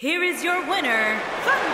Here is your winner, Thunder